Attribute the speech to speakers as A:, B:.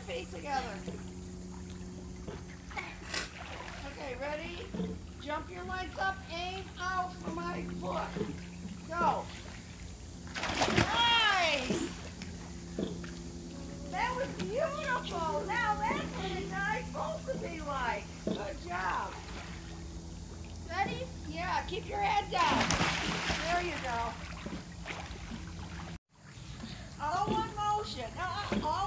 A: feet together. Okay, ready? Jump your legs up, aim out for my foot. Go. Nice! That was beautiful. Now that's what a nice supposed to be like. Good job.
B: Ready?
A: Yeah, keep your head down. There you go. All one motion. Uh, all